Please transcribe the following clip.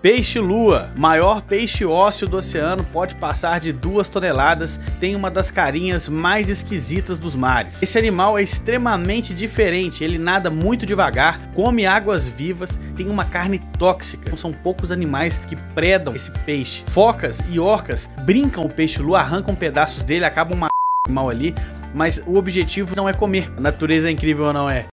Peixe-lua, maior peixe ósseo do oceano, pode passar de duas toneladas, tem uma das carinhas mais esquisitas dos mares. Esse animal é extremamente diferente, ele nada muito devagar, come águas vivas, tem uma carne tóxica. São poucos animais que predam esse peixe. Focas e orcas brincam o peixe-lua, arrancam pedaços dele, acabam uma mal ali, mas o objetivo não é comer. A natureza é incrível ou não é?